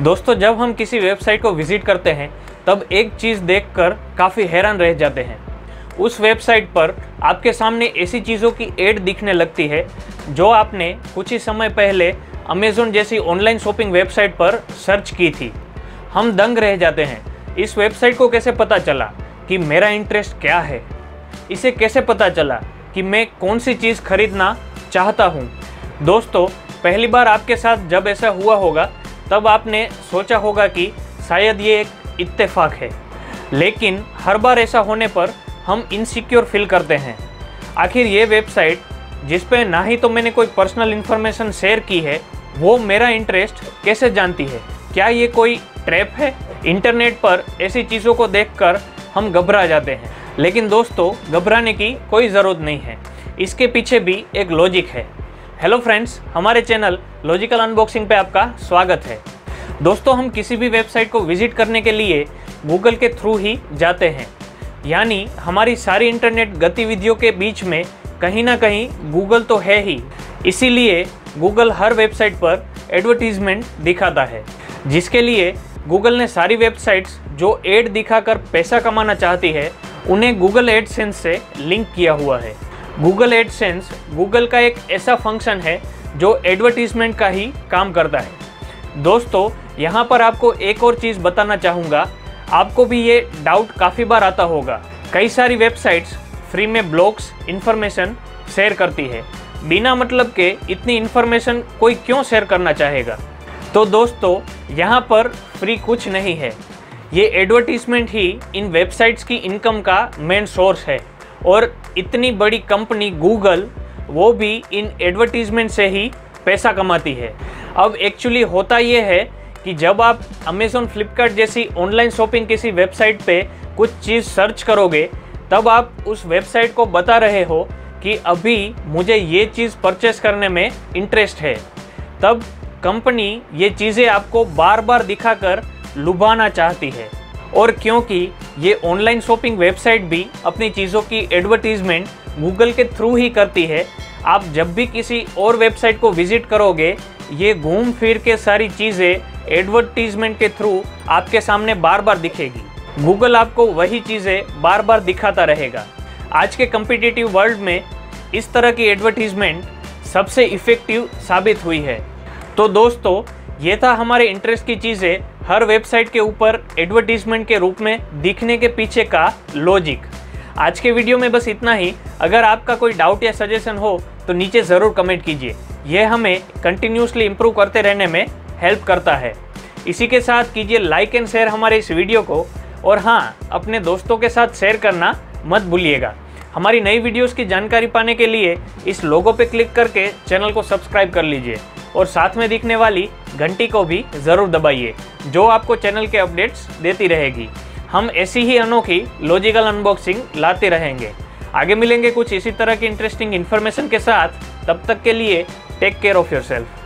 दोस्तों, जब हम किसी वेबसाइट को विज़िट करते हैं, तब एक चीज़ देखकर काफ़ी हैरान रह जाते हैं। उस वेबसाइट पर आपके सामने ऐसी चीज़ों की एड दिखने लगती है, जो आपने कुछ ही समय पहले अमेज़ोन जैसी ऑनलाइन शॉपिंग वेबसाइट पर सर्च की थी। हम दंग रह जाते हैं, इस वेबसाइट को कैसे पता चला कि मेरा इंटरेस्ट क्या है? इसे कैसे पता चला कि मैं कौन सी चीज़ खरीदना चाहता हूँ? दोस्तों, पहली बार आपके साथ जब ऐसा हुआ होगा तब आपने सोचा होगा कि शायद ये एक इत्तेफाक है। लेकिन हर बार ऐसा होने पर हम इनसिक्योर फील करते हैं। आखिर ये वेबसाइट जिस पे ना ही तो मैंने कोई पर्सनल इन्फॉर्मेशन शेयर की है, वो मेरा इंटरेस्ट कैसे जानती है? क्या ये कोई ट्रैप है? इंटरनेट पर ऐसी चीज़ों को देखकर हम घबरा जाते हैं। लेकिन दोस्तों, घबराने की कोई ज़रूरत नहीं है। इसके पीछे भी एक लॉजिक है। हेलो फ्रेंड्स हमारे चैनल लॉजिकल अनबॉक्सिंग पे आपका स्वागत है। दोस्तों, हम किसी भी वेबसाइट को विज़िट करने के लिए गूगल के थ्रू ही जाते हैं। यानी, हमारी सारी इंटरनेट गतिविधियों के बीच में कहीं ना कहीं गूगल तो है ही। इसीलिए गूगल हर वेबसाइट पर एडवर्टीजमेंट दिखाता है। जिसके लिए गूगल ने सारी वेबसाइट्स जो एड दिखाकर पैसा कमाना चाहती है, उन्हें गूगल एडसेंस से लिंक किया हुआ है। गूगल एडसेंस गूगल का एक ऐसा फ़ंक्शन है जो एडवर्टीजमेंट का ही काम करता है। दोस्तों, यहाँ पर आपको एक और चीज़ बताना चाहूँगा। आपको भी ये डाउट काफ़ी बार आता होगा। कई सारी वेबसाइट्स फ्री में ब्लॉग्स इन्फॉर्मेशन शेयर करती है। बिना मतलब के इतनी इन्फॉर्मेशन कोई क्यों शेयर करना चाहेगा? तो दोस्तों, यहाँ पर फ्री कुछ नहीं है। ये एडवर्टीजमेंट ही इन वेबसाइट्स की इनकम का मेन सोर्स है। और इतनी बड़ी कंपनी गूगल, वो भी इन एडवर्टीजमेंट से ही पैसा कमाती है। अब एक्चुअली होता ये है कि जब आप अमेज़ोन फ्लिपकार्ट जैसी ऑनलाइन शॉपिंग किसी वेबसाइट पे कुछ चीज़ सर्च करोगे, तब आप उस वेबसाइट को बता रहे हो कि अभी मुझे ये चीज़ परचेस करने में इंटरेस्ट है। तब कंपनी ये चीज़ें आपको बार बार दिखाकर लुभाना चाहती है। और क्योंकि ये ऑनलाइन शॉपिंग वेबसाइट भी अपनी चीज़ों की एडवर्टीजमेंट गूगल के थ्रू ही करती है। आप जब भी किसी और वेबसाइट को विज़िट करोगे, ये घूम फिर के सारी चीज़ें एडवर्टीजमेंट के थ्रू आपके सामने बार बार दिखेगी। गूगल आपको वही चीज़ें बार बार दिखाता रहेगा। आज के कम्पिटिटिव वर्ल्ड में इस तरह की एडवर्टीजमेंट सबसे इफ़ेक्टिव साबित हुई है। तो दोस्तों, ये था हमारे इंटरेस्ट की चीज़ें। हर वेबसाइट के ऊपर एडवर्टीजमेंट के रूप में दिखने के पीछे का लॉजिक आज के वीडियो में बस इतना ही। अगर आपका कोई डाउट या सजेशन हो तो नीचे ज़रूर कमेंट कीजिए। यह हमें कंटिन्यूसली इम्प्रूव करते रहने में हेल्प करता है। इसी के साथ कीजिए लाइक एंड शेयर हमारे इस वीडियो को। और हाँ अपने दोस्तों के साथ शेयर करना मत भूलिएगा। हमारी नई वीडियोस की जानकारी पाने के लिए इस लोगो पे क्लिक करके चैनल को सब्सक्राइब कर लीजिए। और साथ में दिखने वाली घंटी को भी ज़रूर दबाइए, जो आपको चैनल के अपडेट्स देती रहेगी। हम ऐसी ही अनोखी लॉजिकल अनबॉक्सिंग लाते रहेंगे। आगे मिलेंगे कुछ इसी तरह की इंटरेस्टिंग इन्फॉर्मेशन के साथ। तब तक के लिए take care of your self